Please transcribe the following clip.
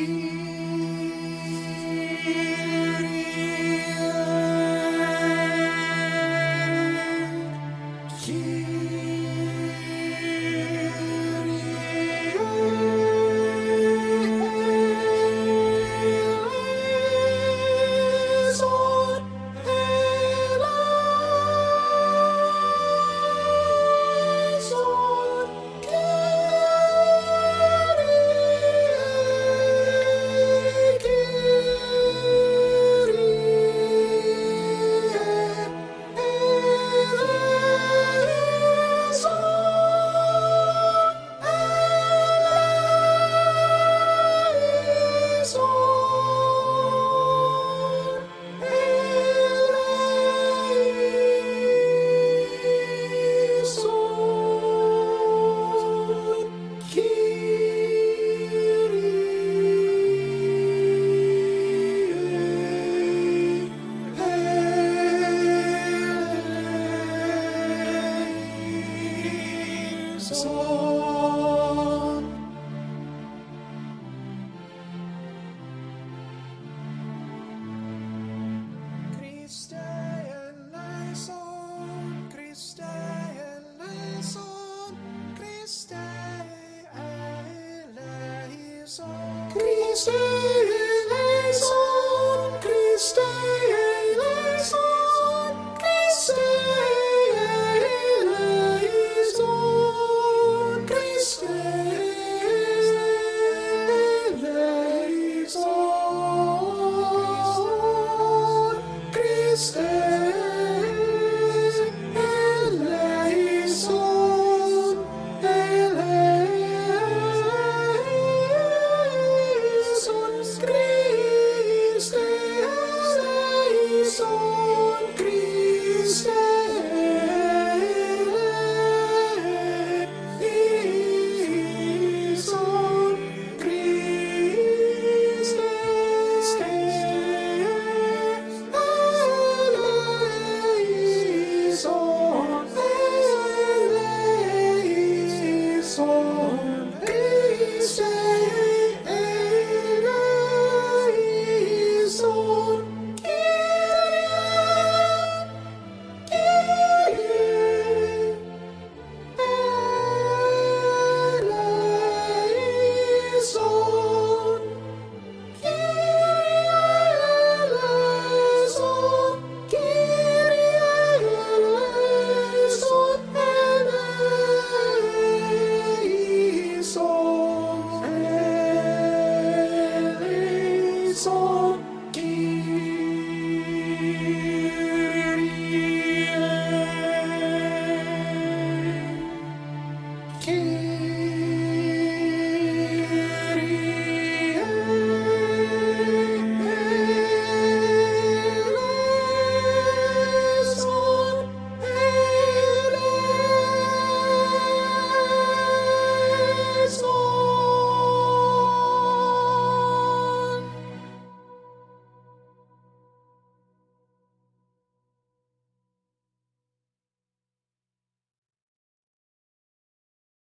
Kriste Christe eleison, Christe eleison, Christe eleison, Christe eleison,